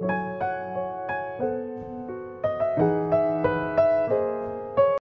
you